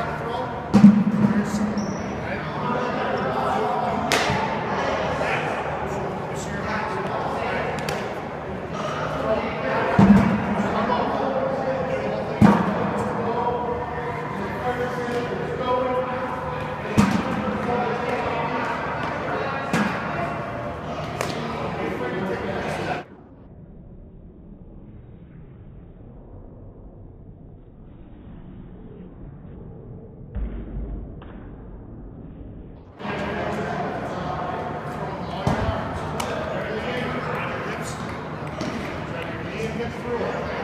front. gets through it.